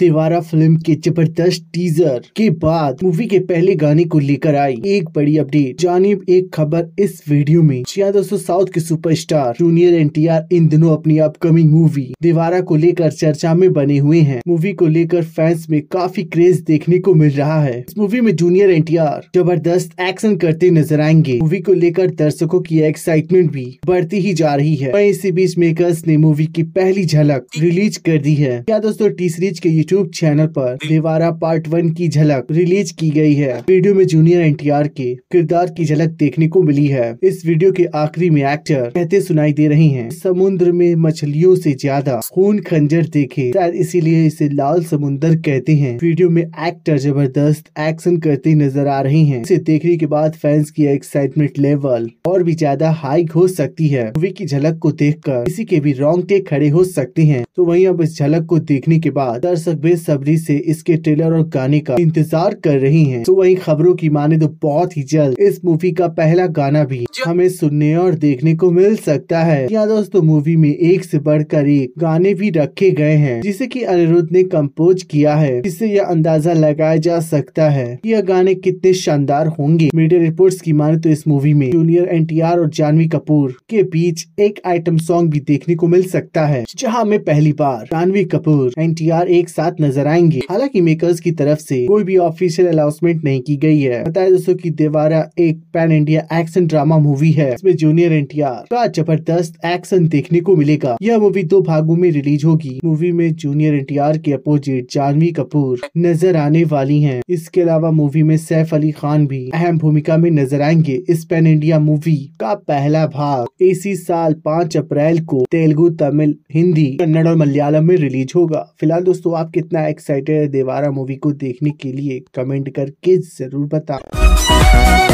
Devara film के ज़बरदस्त teaser के बाद मूवी के पहले गाने को लेकर आई एक बड़ी अपडेट जानिब एक खबर इस वीडियो में। जी हाँ दोस्तों साउथ के सुपरस्टार जूनियर एनटीआर इन दिनों अपनी अपकमिंग मूवी देवारा को लेकर चर्चा में बने हुए हैं। मूवी को लेकर फैंस में काफ़ी क्रेज देखने को मिल रहा है। इस मूवी में जूनियर एनटीआर ज़बरदस्त एक्शन करते नज़र आएँगे। मूवी को लेकर दर्शकों की एक्साइटमेंट भी बढ़ती ही जा रही है। वहीं इसी बीच मेकर्स ने मूवी की पहली झलक रिलीज़ कर दी है। क्या दोस्तों टी सीरीज़ के यूट्यूब चैनल पर देवारा पार्ट वन की झलक रिलीज़ की गई है। वीडियो में जूनियर एनटीआर के किरदार की झलक देखने को मिली है। इस वीडियो के आखिरी में एक्टर कहते सुनाई दे रहे हैं। समुद्र में मछलियों से ज़्यादा खून खंजर देखे। शायद इसीलिए इसे लाल समुन्दर कहते हैं। वीडियो में एक्टर ज़बरदस्त एक्शन करते नज़र आ रहे हैं। इसे देखने के बाद फैंस की एक्साइटमेंट लेवल और भी ज़्यादा हाई हो सकती है। मूवी की झलक को देखकर किसी के भी रोंगटे खड़े हो सकते हैं। तो वहीं अब इस झलक को देखने के बाद दर्शक बेसब्री से इसके ट्रेलर और गाने का इंतज़ार कर रही हैं। तो वही खबरों की माने तो बहुत ही जल्द इस मूवी का पहला गाना भी हमें सुनने और देखने को मिल सकता है। या दोस्तों मूवी में एक से बढ़कर एक गाने भी रखे गए हैं जिसे कि अनिरुद्ध ने कंपोज किया है। जिससे यह अंदाज़ा लगाया जा सकता है यह गाने कितने शानदार होंगे। मीडिया रिपोर्ट्स की माने तो इस मूवी में जूनियर एनटीआर और जानवी कपूर के बीच एक आइटम सॉन्ग भी देखने को मिल सकता है जहाँ में पहली बार जानवी कपूर एनटीआर एक साथ नज़र आएँगे। हालाँकि मेकर्स की तरफ़ से कोई भी ऑफिशियल अनाउंसमेंट नहीं की गई है। बताया दोस्तों की देवारा एक pan India action drama movie है। इसमें जूनियर एनटीआर का ज़बरदस्त एक्शन देखने को मिलेगा। यह मूवी दो भागों में रिलीज़ होगी। मूवी में जूनियर एनटीआर के अपोजिट जानवी कपूर नज़र आने वाली है। इसके अलावा मूवी में सैफ अली खान भी अहम भूमिका में नज़र आएँगे। इस पैन इंडिया मूवी का पहला भाग इसी साल पाँच अप्रैल को तेलुगु, तमिल, हिंदी, कन्नड़ और मलयालम में रिलीज़ होगा। फ़िलहाल दोस्तों कितना एक्साइटेड है देवारा मूवी को देखने के लिए कमेंट करके ज़रूर बताओ।